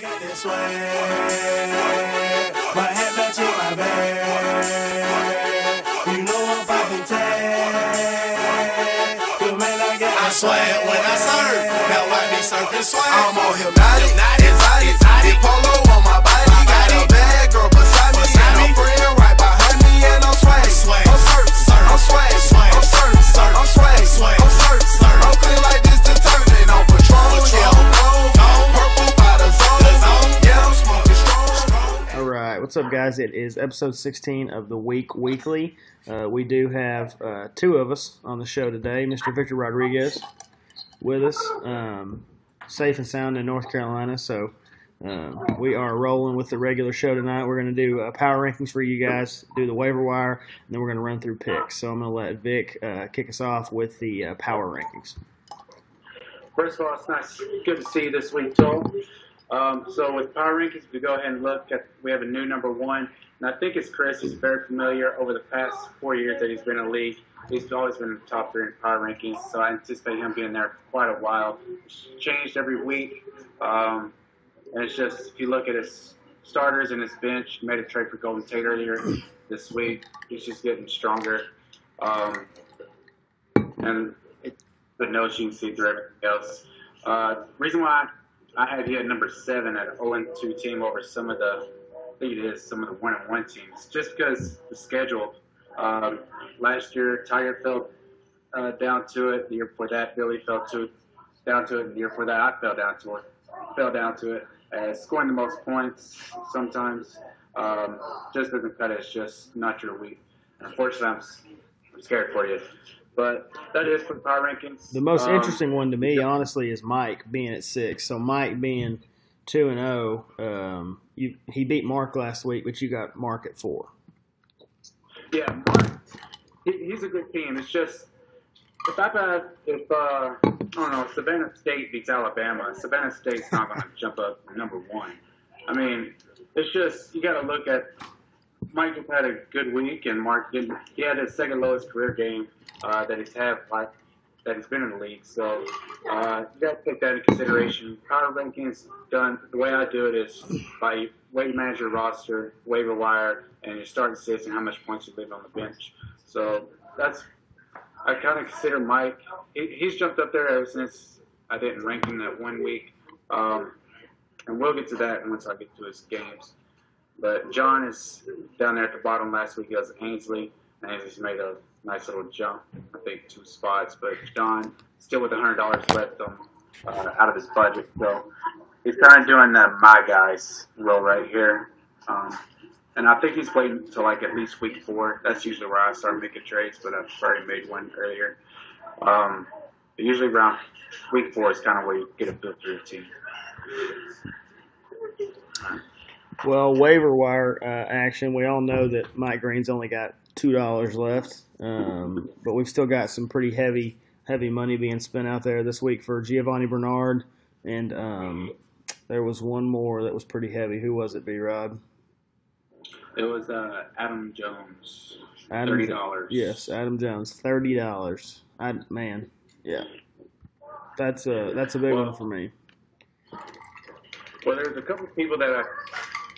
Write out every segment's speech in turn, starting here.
got this way. My head matching my bag. You know I'm popping tag. You may not get I swag when I serve. Now I be surfing swag. I'm on hypnotic, exotic, exotic. Polo up, guys? It is episode 16 of the Wink Weekly. Uh, we do have uh, two of us on the show today. Mr. Victor Rodriguez with us, um, safe and sound in North Carolina. So um, we are rolling with the regular show tonight. We're going to do uh, power rankings for you guys, do the waiver wire, and then we're going to run through picks. So I'm going to let Vic uh, kick us off with the uh, power rankings. First of all, it's nice, good to see you this week, Joel. Um, so with power rankings, we go ahead and look at. We have a new number one, and I think it's Chris. He's very familiar over the past four years that he's been in the league. He's always been in the top three in power rankings, so I anticipate him being there for quite a while. It's changed every week, um, and it's just if you look at his starters and his bench, made a trade for Golden Tate earlier this week. He's just getting stronger, um, and the notes you can see through everything else. Uh, reason why I had you at number seven at an 0 2 team over some of the, I think it is some of the 1 and 1 teams, just because the schedule. Um, last year, Tiger fell uh, down to it. The year before that, Billy fell to down to it. And the year before that, I fell down to it. Fell down to it. Uh, scoring the most points sometimes um, just doesn't cut it. It's just not your week. Unfortunately, I'm, I'm scared for you. But that is for the power rankings. The most Um, interesting one to me, honestly, is Mike being at six. So Mike being two and zero, um, you he beat Mark last week, but you got Mark at four. Yeah, Mark, he, he's a good team. It's just if I had, if uh, I don't know, Savannah State beats Alabama, Savannah State's not going to jump up number one. I mean, it's just you got to look at. Mike just had a good week, and Mark didn't. He had his second lowest career game uh, that he's had like that he's been in the league. So uh, you got to take that into consideration. Power rankings done the way I do it is by way you manage your roster, waiver wire, and your starting sits and how much points you leave on the bench. So that's I kind of consider Mike. He, he's jumped up there ever since I didn't rank him that one week, um, and we'll get to that once I get to his games. But John is down there at the bottom last week. He was Ainsley, Ainsley's made a nice little jump. I think two spots, but John still with a hundred dollars left on uh, out of his budget. So he's kind of doing the my guys role right here. Um, and I think he's waiting until like at least week four. That's usually where I start making trades, but I've already made one earlier. Um, usually around week four is kind of where you get a feel for your team. Well, waiver wire uh, action. We all know that Mike Green's only got two dollars left, um, but we've still got some pretty heavy, heavy money being spent out there this week for Giovani Bernard, and um, there was one more that was pretty heavy. Who was it, B. Rod? It was uh, Adam Jones, Adam thirty dollars. Yes, Adam Jones, thirty dollars. I man, yeah, that's a that's a big Well- one for me. Well, there's a couple of people that I,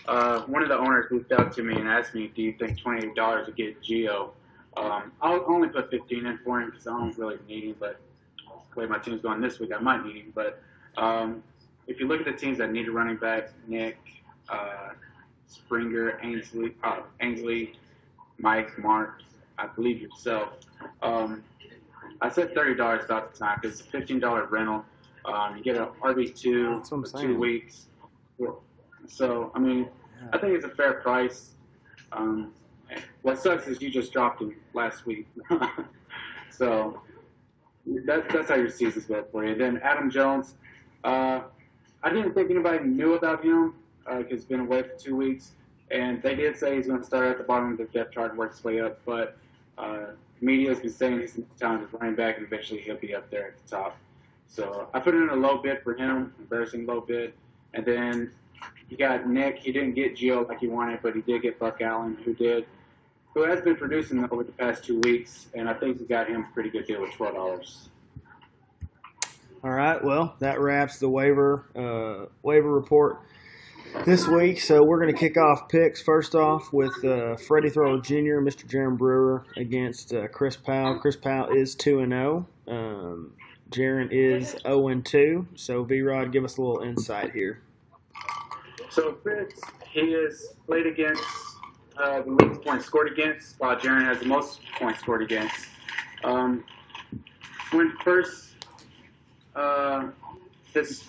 uh, one of the owners reached out to me and asked me, "Do you think twenty eight dollars would get Gio?" Um, I'll only put fifteen in for him because I don't really need him. But the way my team's going this week, I might need him. But um, if you look at the teams that need a running back, Nick, uh, Springer, Ainsley, uh, Ainsley, Mike, Mark, I believe yourself. Um, I said thirty dollars about the time because it's a fifteen dollar rental. Um, you get an RB two That's what I'm for two weeks. So I mean, I think it's a fair price. Um, what sucks is you just dropped him last week. so that, that's how your season's going for you. Then Adam Jones, uh, I didn't think anybody knew about him because he's been away for two weeks, and they did say he's going to start at the bottom of the depth chart and work his way up. But uh, media's been saying he's talented running back, and eventually he'll be up there at the top. So I put in a low bid for him, embarrassing low bid, and then you got Nick. He didn't get Gio like he wanted, but he did get Buck Allen, who did, who has been producing over the past two weeks, and I think he got him a pretty good deal with twelve dollars. All right. Well, that wraps the waiver uh, waiver report. this week. So we're going to kick off picks first off with uh, Freddie Thrower Jr., Mr. Jaron Brewer against uh, Chris Powell. Chris Powell is two and zero. Um, Jaron is zero and two. So V Rod, give us a little insight here. So Chris, he has played against uh, the least points scored against, while Jaron has the most points scored against. Um, when first uh, this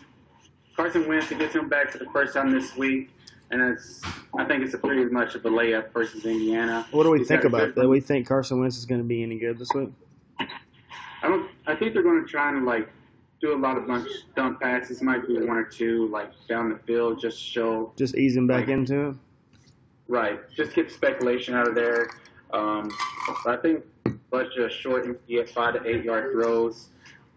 Carson Wentz to get him back for the first time this week, and it's I think it's a pretty much of a layup versus Indiana. What do we He's think about that? We think Carson Wentz is going to be any good this week? I don't. I think they're going to try and like do a lot of bunch dump passes. Might be one or two like down the field, just show Just ease him back into it. Right. Just get speculation out of there. Um, I think bunch of short, get five to eight yard throws.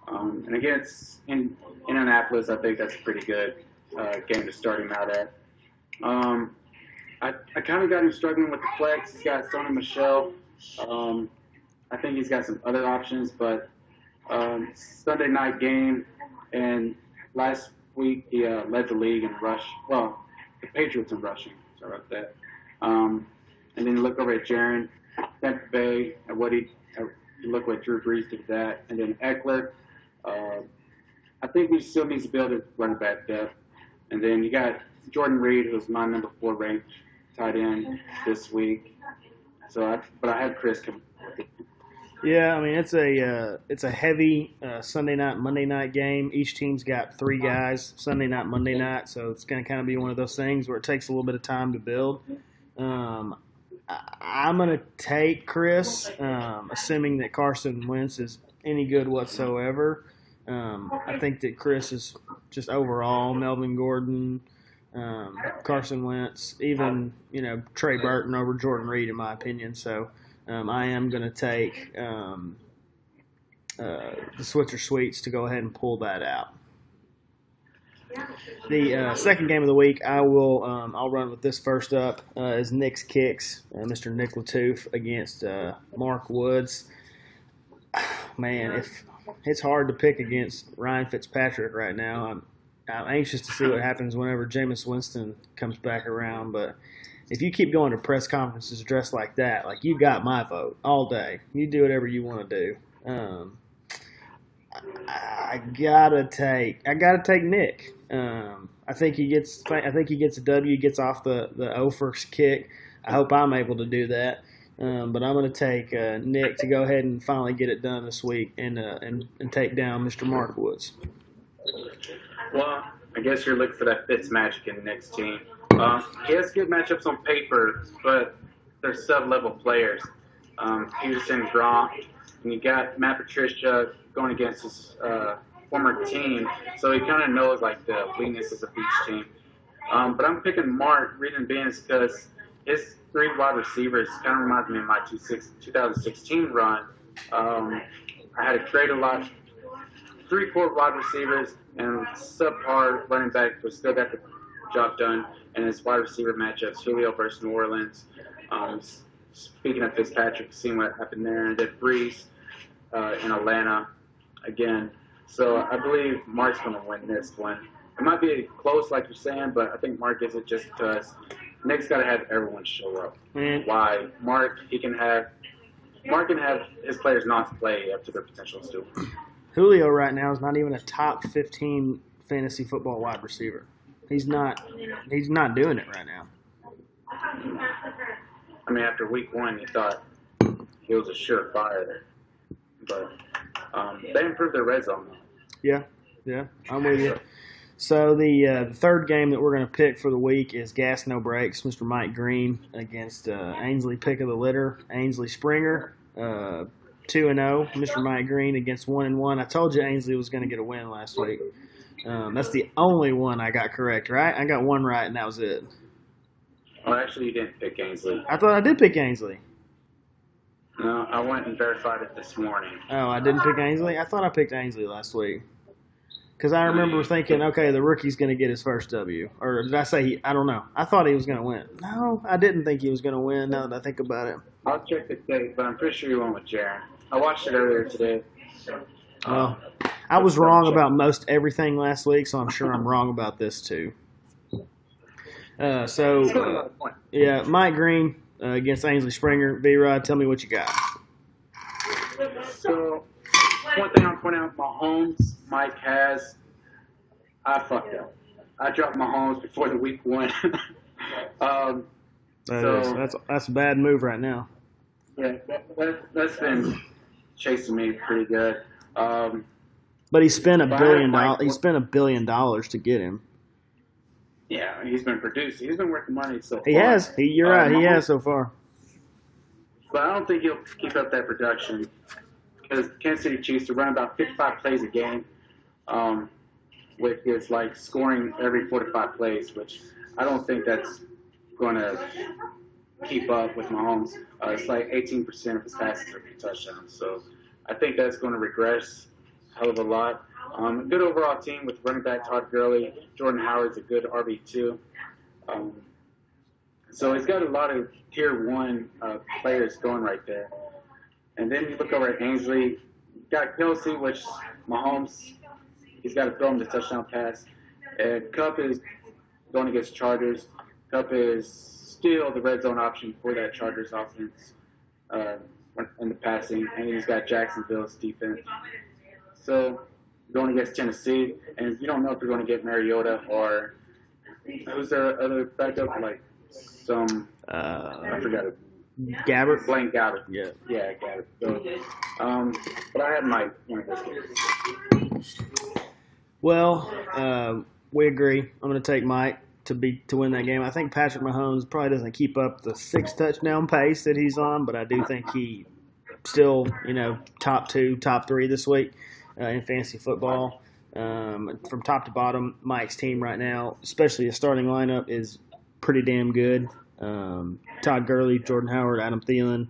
Um, and against in Indianapolis, I think that's a pretty good uh, game to start him out at. Um, I, I kind of got him struggling with the flex. He's got Sony Michel. Um, I think he's got some other options, but um, Sunday night game, and last week he uh, led the league in rush. Well, the Patriots in rushing. Sorry about that. Um, and then you look over at Jaron, Tampa Bay, and what he uh, you look what Drew Brees did that, and then Ekeler. Uh, I think we still need to build a running back depth, and then you got Jordan Reed, who's my number four ranked tight end this week. So, I, but I had Chris come. Yeah, I mean it's a uh, it's a heavy uh, Sunday night Monday night game. Each team's got three guys Sunday night Monday night, so it's going to kind of be one of those things where it takes a little bit of time to build. Um, I, I'm going to take Chris, um, assuming that Carson Wentz is any good whatsoever. Um, I think that Chris is just overall Melvin Gordon, um, Carson Wentz, even you know Trey Burton over Jordan Reed, in my opinion. So. Um, I am going to take um, uh, the Switzer Sweets to go ahead and pull that out. The uh, second game of the week, I will um, I'll run with this first up uh, is Nick's kicks, uh, Mr. Nick Latouf against uh, Mark Woods. Man, if it's hard to pick against Ryan Fitzpatrick right now. I'm I'm anxious to see what happens whenever Jameis Winston comes back around, but if you keep going to press conferences dressed like that, like you got my vote all day. You do whatever you want to do. Um, I, gotta take. I gotta take Nick. Um, I think he gets. I think he gets a W. Gets off the the O first kick. I hope I'm able to do that. Um, but I'm going to take uh, Nick to go ahead and finally get it done this week and uh, and, and take down Mr. Mark Woods. Well, I guess you're looking for that Fitz magic in next team. Um, he has good matchups on paper, but they're sub-level players. Um, Peterson, Gronk, and you got Matt Patricia going against his uh, former team, so he kind of knows like the weaknesses of each team. Um, but I'm picking Mark Reed and Beans because his three wide receivers kind of reminds me of my 2016 run. Um, I had to trade a lot, three, four wide receivers and subpar running back, but still got the job done. And his wide receiver matchups, Julio versus New Orleans. Um, speaking of Fitzpatrick, seeing what happened there, and then Brees uh, in Atlanta again. So I believe Mark's going to win this one. It might be close, like you're saying, but I think Mark gets it just because Nick's got to have everyone show up. Man, Why? Mark, he can have. Mark can have his players not play up to their potential still. Julio right now is not even a top 15 fantasy football wide receiver. He's not. He's not doing it right now. I mean, after week one, you thought he was a surefire, but um, they improved their red zone. Yeah, yeah, I'm with you. So the, uh, the third game that we're going to pick for the week is Gas No Breaks, Mr. Mike Green against uh, Ainsley Pick of the Litter, Ainsley Springer, uh, two and zero. Mr. Mike Green against one and one. I told you Ainsley was going to get a win last week. Um, that's the only one I got correct, right? I got one right, and that was it. Well, actually, you didn't pick Ainsley. I thought I did pick Ainsley. No, I went and verified it this morning. Oh, I didn't pick Ainsley. I thought I picked Ainsley last week. Because I remember thinking, okay, the rookie's going to get his first W. Or did I say he? I don't know. I thought he was going to win. No, I didn't think he was going to win. Now that I think about it. I'll check the tape, but I'm pretty sure you went with Jaron. I watched it earlier today. Well, I was wrong about most everything last week, so I'm sure I'm wrong about this too. Uh, so, uh, lot of points. yeah, Mike Green uh, against Ainsley Springer. V Rod, tell me what you got. So, one thing I'm pointing out, Mahomes, Mike has, I fucked up. I dropped Mahomes before the week one. um, That So- is- that's that's a bad move right now. yeah, that, that's been chasing me pretty good. Um, But he spent a billion dollars. He spent a billion dollars to get him. yeah, he's been producing. He's been worth the money so He far. He has. He, you're right. He has so far. But I don't think he'll keep up that production because Kansas City Chiefs to run about 55 plays a game, um, with his like scoring every four to five plays, which I don't think that's going to keep up with Mahomes. Uh, it's like 18% of his passes are touchdowns, so I think that's going to regress hell of a lot. Um, good overall team with running back Todd Gurley, Jordan Howard's a good RB two. Um, so he's got a lot of tier one uh, players going right there. And then you look over at Ainsley, got Kelce, which Mahomes, he's got to throw him the touchdown pass. And Kupp is going against Chargers. Kupp is still the red zone option for that Chargers offense uh, in the passing. And he's got Jacksonville's defense. So you're going against Tennessee, and you don't know if you're going to get Mariota or who's their other backup, like some I Uh, forgot it. Gabbert. Blaine Gabbert. Yeah. Yeah, Gabbert. So, um, but I had my one of those games. Well, uh, we agree. I'm going to take Mike to be to win that game. I think Patrick Mahomes probably doesn't keep up the six touchdown pace that he's on, but I do think he still, you know, top two, top three this week uh, in fantasy football. Um, from top to bottom, Mike's team right now, especially the starting lineup, is pretty damn good. Um, Todd Gurley, Jordan Howard, Adam Thielen.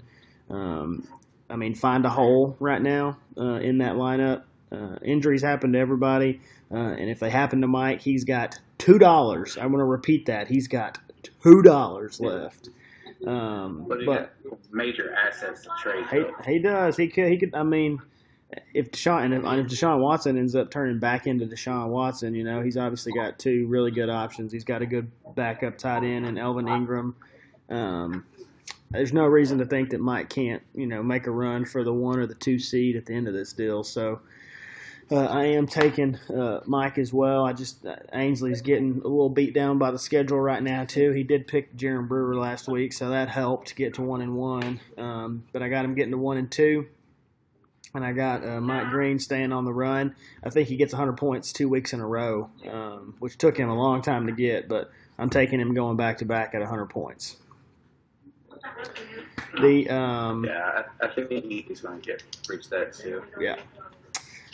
Um, I mean, find a hole right now uh, in that lineup. Uh, injuries happen to everybody, uh, and if they happen to Mike, he's got two dollars. I'm going to repeat that. He's got two dollars left. Um, But he but got major assets to trade. he, he does. He could. He could. I mean, if Deshaun and if, Deshaun Watson ends up turning back into Deshaun Watson, you know, he's obviously got two really good options. He's got a good backup tight end and Elvin Ingram. Um, there's no reason to think that Mike can't, you know, make a run for the one or the two seed at the end of this deal. So. Uh, I am taking uh, Mike as well. I just uh, Ainsley's getting a little beat down by the schedule right now too. He did pick Jaron Brewer last week, so that helped get to one and one. Um, but I got him getting to one and two, and I got uh, Mike Green staying on the run. I think he gets 100 points two weeks in a row, um, which took him a long time to get. But I'm taking him going back to back at 100 points. The um, Yeah, I, I think he's going to get reach that too. yeah.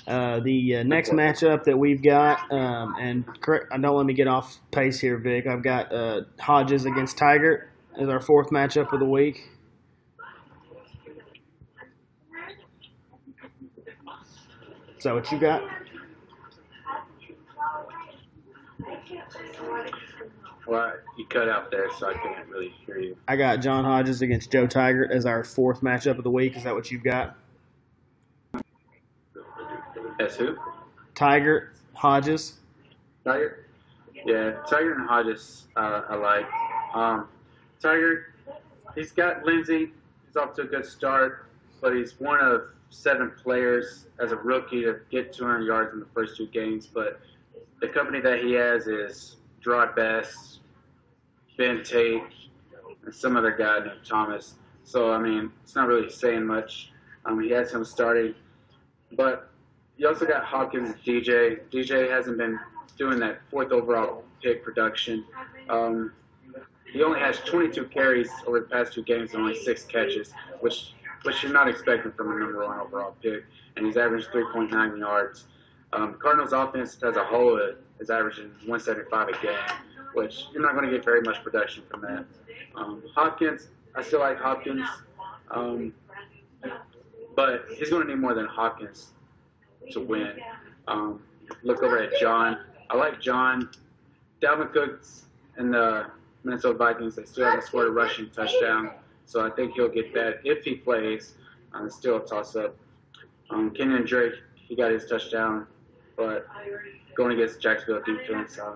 Uh, the uh, next matchup that we've got, um, and correct, I don't let me get off pace here, Vic. I've got uh, Hodges against Tiger as our fourth matchup of the week. Is that what you got? Well, you cut out there, so I can't really hear you. I got John Hodges against Joe Tiger as our fourth matchup of the week. Is that what you've got? That's who? Tiger, Hodges. Tiger? Yeah, Tiger and Hodges, uh, I like. Um, Tiger, he's got Lindsay. He's off to a good start, but he's one of seven players as a rookie to get 200 yards in the first two games. But the company that he has is Gerard Best, Ben Tate, and some other guy named Thomas. So, I mean, it's not really saying much. Um, he has him starting. But you also got Hopkins and DJ. DJ hasn't been doing that fourth overall pick production. Um, he only has 22 carries over the past two games and only six catches, which which you're not expecting from a number one overall pick. And he's averaged 3.9 yards. Um, Cardinals offense as a whole is averaging 175 a game, which you're not going to get very much production from that. Um, Hopkins, I still like Hopkins, um, but he's going to need more than Hopkins to win. Um, look over at John. I like John. Dalvin Cooks and the Minnesota Vikings, they still haven't scored a rushing touchdown. So I think he'll get that if he plays. Uh, it's still a toss up. Um, Kenyan Drake, he got his touchdown, but going against Jacksonville defense, uh,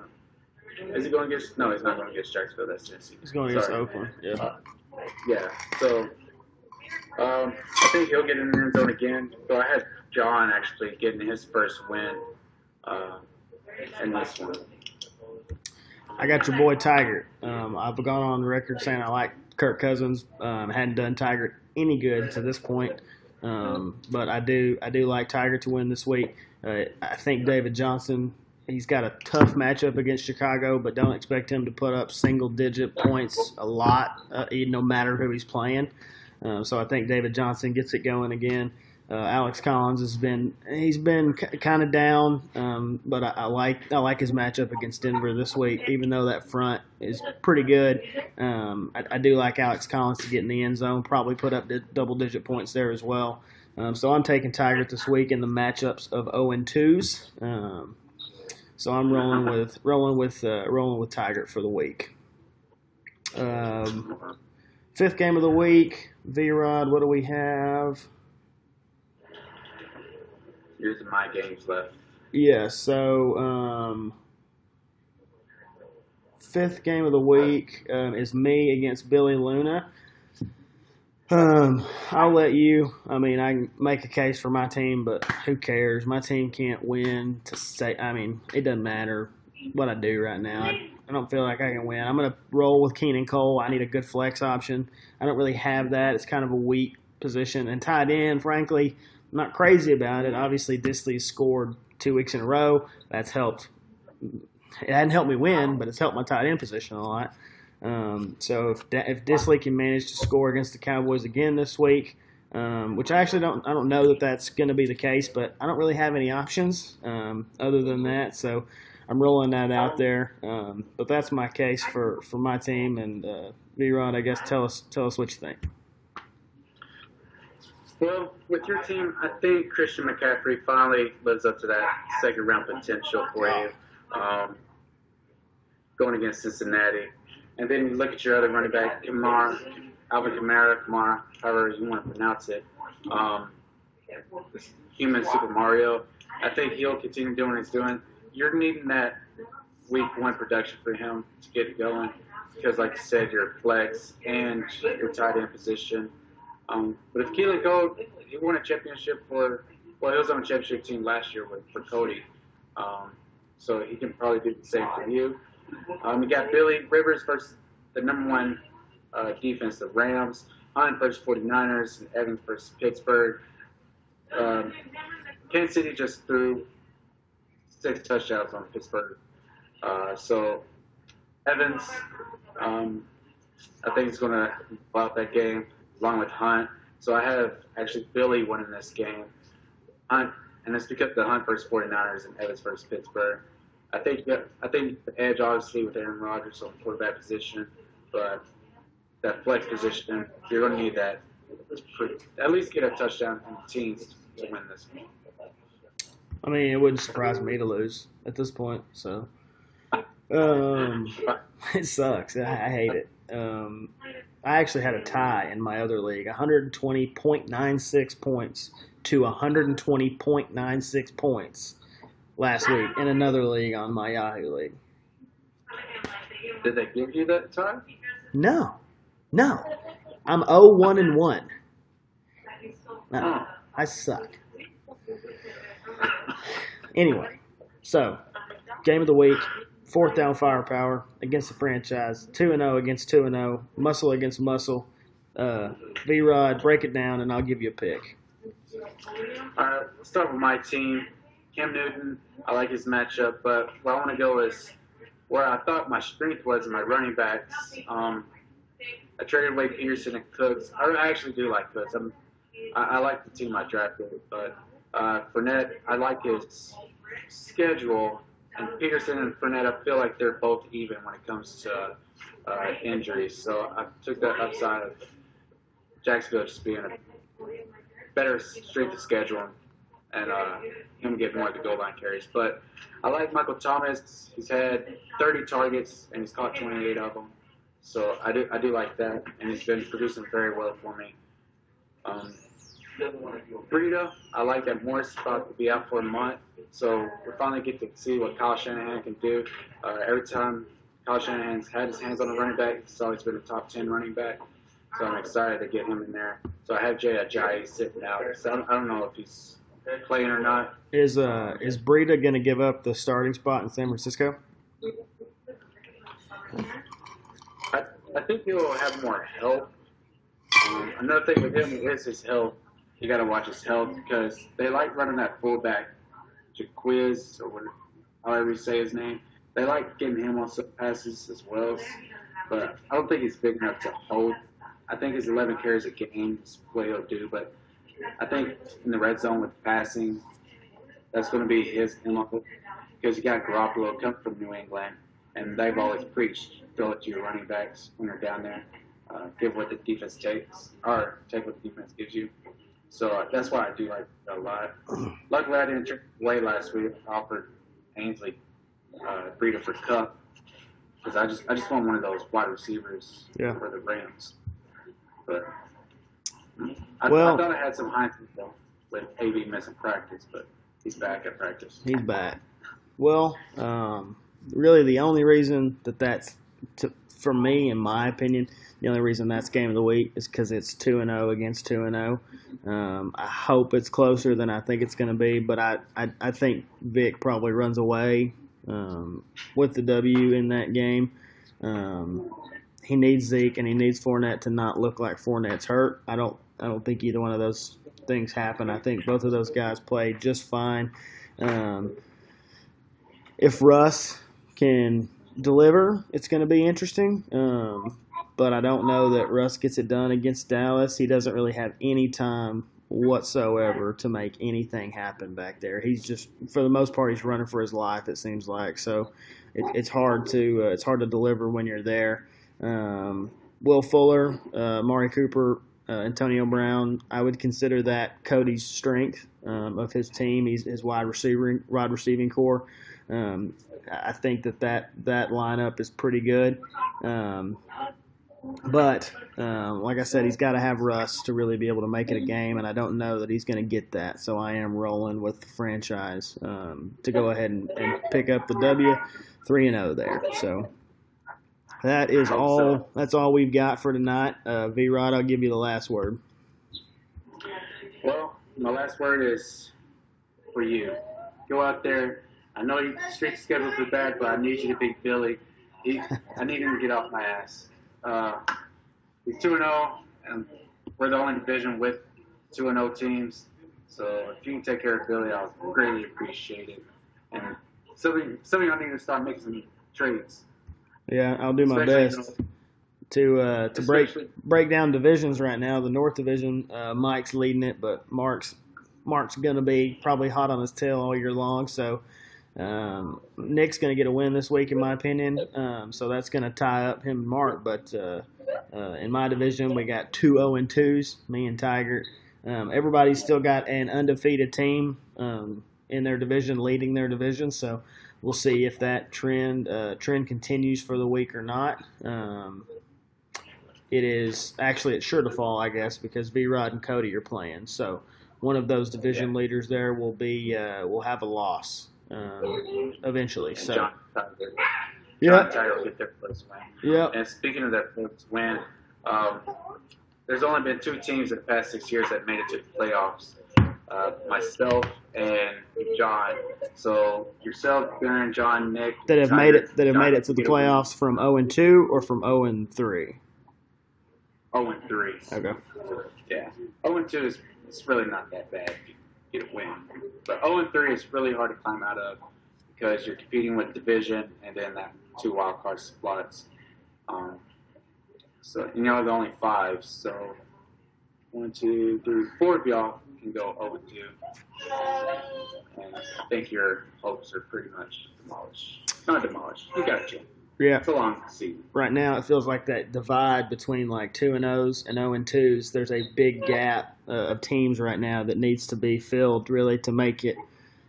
Is he going against? No, he's not going against Jacksonville. That's Tennessee. He's going against Sorry. Oakland. Yeah. Yeah. So um, I think he'll get in the end zone again. So I had John actually getting his first win uh, in this one. I got your boy Tiger. Um, I've gone on record saying I like Kirk Cousins. Um, hadn't done Tiger any good to this point, um, but I do I do like Tiger to win this week. Uh, I think David Johnson. He's got a tough matchup against Chicago, but don't expect him to put up single digit points a lot, uh, no matter who he's playing. Um, so I think David Johnson gets it going again. Uh, Alex Collins has been he's been kind of down, um, but I, I like I like his matchup against Denver this week. Even though that front is pretty good, um, I, I do like Alex Collins to get in the end zone. Probably put up di- double digit points there as well. Um, so I'm taking Tiger this week in the matchups of 0 and 2s. Um, so I'm rolling with rolling with uh, rolling with Tiger for the week. Um, fifth game of the week, V Rod. What do we have? Here's my games left. Yeah, so um, fifth game of the week um, is me against Billy Luna. Um, I'll let you. I mean, I can make a case for my team, but who cares? My team can't win. To say, I mean, it doesn't matter what I do right now. I, I don't feel like I can win. I'm gonna roll with Keelan Cole. I need a good flex option. I don't really have that. It's kind of a weak position and tied in. Frankly, Not crazy about it. Obviously, Dissly scored two weeks in a row. That's helped. It hadn't helped me win, but it's helped my tight end position a lot. Um, so if if Dissly can manage to score against the Cowboys again this week, um, which I actually don't I don't know that that's going to be the case, but I don't really have any options um, other than that. So I'm rolling that out there. Um, but that's my case for, for my team. And uh, V Rod, I guess tell us tell us what you think. Well, with your team, I think Christian McCaffrey finally lives up to that second round potential for you. Um, going against Cincinnati. And then you look at your other running back, Kamara, Alvin Kamara, Kamara, however you want to pronounce it. Um, human Super Mario. I think he'll continue doing what he's doing. You're needing that week one production for him to get it going because, like you said, your flex and your tight end position. Um, but if Keelan Cole, he won a championship for, well, he was on a championship team last year with, for Cody. Um, so he can probably do the same for you. Um, you got Billy Rivers versus the number one uh, defense, the Rams. Hunt versus 49ers, and Evans versus Pittsburgh. Um, Kansas City just threw six touchdowns on Pittsburgh. Uh, so Evans, um, I think he's going to out that game along with Hunt. So I have actually Billy winning this game. Hunt, and it's because the Hunt versus 49ers and Evans versus Pittsburgh. I think I think the edge obviously with Aaron Rodgers on the quarterback position, but that flex position, you're going to need that. For, at least get a touchdown from the teams to win this game. I mean, it wouldn't surprise me to lose at this point. So, um, it sucks. I, I hate it. Um, I actually had a tie in my other league, 120.96 points to 120.96 points last week in another league on my Yahoo league. Did they give you that time? No, no, I'm 0 1 and 1. No, I suck. Anyway, so game of the week, fourth down firepower against the franchise, two and zero against two and zero, muscle against muscle. Uh, V Rod, break it down, and I'll give you a pick. All right, let's start with my team. Cam Newton, I like his matchup, but where I want to go is where I thought my strength was in my running backs. Um, I traded away Peterson and Cooks. I I actually do like Cooks. I'm, I, I like the team I drafted, but uh, Fournette, I like his schedule. And Peterson and Fournette, I feel like they're both even when it comes to uh, injuries. So I took that upside of Jacksonville just being a better strength of schedule and uh, him getting more of the goal line carries. But I like Michael Thomas. He's had 30 targets and he's caught 28 of them. So I do I do like that, and he's been producing very well for me. Um, Breida, I like that Morris is about to be out for a month, so we finally get to see what Kyle Shanahan can do. Uh, every time Kyle Shanahan's had his hands on a running back. He's always been a top 10 running back. So I'm excited to get him in there. So I have Jay Ajayi sitting out. So I don't, I don't know if he's playing or not. Is uh is Breida going to give up the starting spot in San Francisco? I, I think he'll have more help. Um, another thing with him is his health. You got to watch his health because they like running that fullback, Jaquiz or whatever, however you say his name. They like getting him on some passes as well. But I don't think he's big enough to hold. I think his 11 carries a game is what he'll do. But I think in the red zone with passing, that's going to be his MO because you got Garoppolo coming from New England, and they've always preached throw it to your running backs when they're down there. Uh, give what the defense takes, or take what the defense gives you. So uh, that's why I do like a lot. Luckily, I didn't trade away last week. I offered Ainsley uh, for Kupp because I just I just want one of those wide receivers Yeah. for the Rams. But I, Well- I thought I had some Heineken though with AB missing practice, but he's back at practice. He's back. Well, um, really, the only reason that that's to, for me, in my opinion, the only reason that's game of the week is because it's two and zero against two and zero. Um, I hope it's closer than I think it's going to be, but I, I I think Vic probably runs away um, with the W in that game. Um, he needs Zeke and he needs Fournette to not look like Fournette's hurt. I don't I don't think either one of those things happen. I think both of those guys played just fine. Um, if Russ can deliver, it's going to be interesting. Um, but I don't know that Russ gets it done against Dallas. He doesn't really have any time whatsoever to make anything happen back there. He's just, for the most part, he's running for his life. It seems like so. It, it's hard to uh, it's hard to deliver when you're there. Um, Will Fuller, uh, Mari Cooper, uh, Antonio Brown. I would consider that Cody's strength um, of his team. He's his wide receiving wide receiving core. Um, I think that, that that lineup is pretty good. Um, but um, like I said, he's got to have Russ to really be able to make it a game, and I don't know that he's going to get that. So I am rolling with the franchise um, to go ahead and, and pick up the W, three and zero there. So that is all. That's all we've got for tonight. Uh, V Rod, I'll give you the last word. Well, my last word is for you. Go out there. I know your streak schedules are bad, but I need you to beat Billy. He, I need him to get off my ass. Uh, he's 2 0, and we're the only division with 2 0 teams. So if you can take care of Billy, I'll greatly appreciate it. And somebody, somebody I need to start making some trades. Yeah, I'll do my Especially, best to uh, to break break down divisions right now. The North Division, uh, Mike's leading it, but Mark's Mark's gonna be probably hot on his tail all year long. So um, Nick's gonna get a win this week, in my opinion. Um, so that's gonna tie up him and Mark. But uh, uh, in my division, we got two zero and twos. Me and Tiger. Um, everybody's still got an undefeated team um, in their division, leading their division. So we'll see if that trend uh, trend continues for the week or not. Um, it is actually it's sure to fall, I guess, because V Rod and Cody are playing. So one of those division leaders there will be uh, will have a loss um, eventually. And So John yeah, get their first win. yeah, And speaking of that first win, um, there's only been two teams in the past six years that made it to the playoffs. Uh, myself and John. So yourself, Baron, John, Nick. that have made it that have John, made it to the playoffs from zero and two or from zero and three. Oh and three. Okay. Yeah. Oh and two is it's really not that bad get a win. But oh and three is really hard to climb out of because you're competing with division and then that two wild card spots. Um, so you know the only five. So one, two, three, four of y'all can go oh and two. And I think your hopes are pretty much demolished. Not demolished. You got a chance. Yeah. It's a long season. right now it feels like that divide between like two and O's and O and twos. There's a big gap uh, of teams right now that needs to be filled really to make it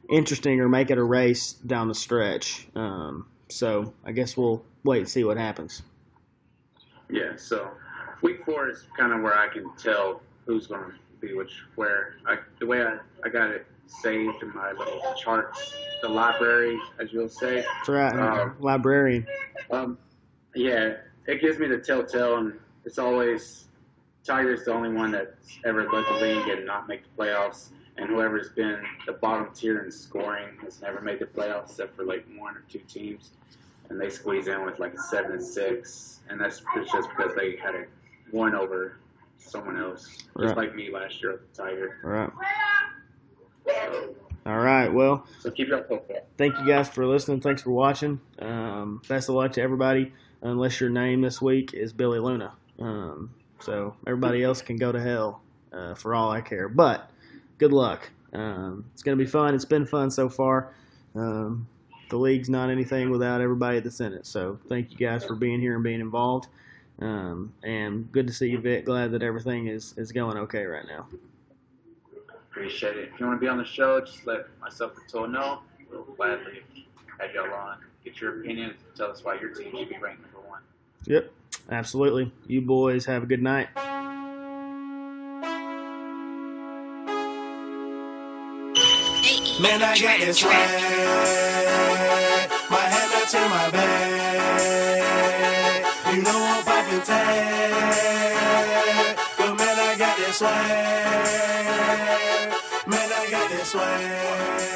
interesting or make it a race down the stretch. Um, so I guess we'll wait and see what happens. Yeah, so week four is kind of where I can tell who's going to which where. I, the way I, I got it saved in my little charts, the library, as you'll say. That's right, Um, librarian. Um, Yeah, it gives me the telltale, and it's always Tiger's the only one that's ever led the league and not make the playoffs, and whoever's been the bottom tier in scoring has never made the playoffs except for like one or two teams, and they squeeze in with like a seven and six, and that's just because they had a one over someone else, just like me last year at the Tiger. All right. All right. Well, So keep your up. thank you guys for listening. Thanks for watching. Um, best of luck to everybody, unless your name this week is Billy Luna. Um, so everybody else can go to hell uh, for all I care. But good luck. Um, it's going to be fun. It's been fun so far. Um, the league's not anything without everybody that's in it. So thank you guys for being here and being involved. Um, and good to see you, Vic. Glad that everything is, is going okay right now. Appreciate it. If you want to be on the show, just let myself and Tull know. We'll gladly have y'all on. Get your opinion. Tell us why your team should be ranked number one. Yep, absolutely. You boys have a good night. Man, I got this swag. But man, I got this way. Man, I got this swag.